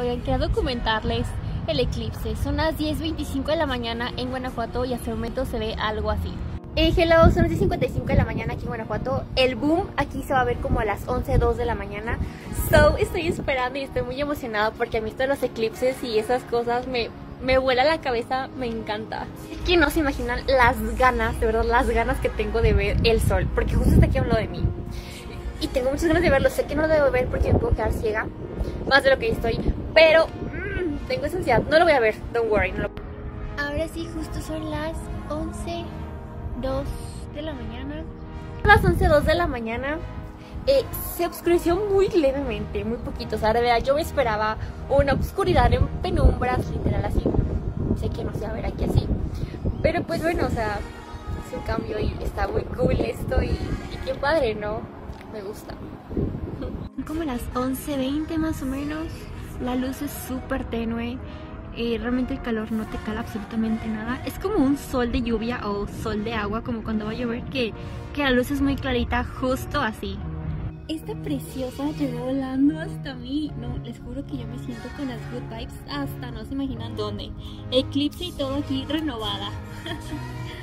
Oigan, quería documentarles el eclipse. Son las 10.25 de la mañana en Guanajuato y hasta el momento se ve algo así. Eh, hello, son las 10.55 de la mañana aquí en Guanajuato. El boom aquí se va a ver como a las 11.02 de la mañana. So, estoy esperando y estoy muy emocionada porque a mí esto de los eclipses y esas cosas me, me vuela la cabeza, me encanta. Es que no se imaginan las ganas, de verdad, las ganas que tengo de ver el sol, porque justo está aquí hablo de mí. Y tengo muchas ganas de verlo, sé que no lo debo ver porque me puedo quedar ciega, más de lo que estoy, pero mmm, tengo esa ansiedad, no lo voy a ver, don't worry. No lo... Ahora sí, justo son las 11, 2 de la mañana. Las 11, 2 de la mañana eh, se oscureció muy levemente, muy poquito. O sea, de verdad, yo me esperaba una oscuridad en penumbras, literal así. Sé que no se va a ver aquí así. Pero pues bueno, o sea, es un cambio y está muy cool esto y, y qué padre, ¿no? Me gusta. Son como las 11.20 más o menos. La luz es súper tenue. Eh, realmente el calor no te cala absolutamente nada. Es como un sol de lluvia o sol de agua, como cuando va a llover, que, que la luz es muy clarita, justo así. Esta preciosa llegó volando hasta mí. No, les juro que yo me siento con las good vibes hasta no se imaginan dónde. Eclipse y todo aquí renovada.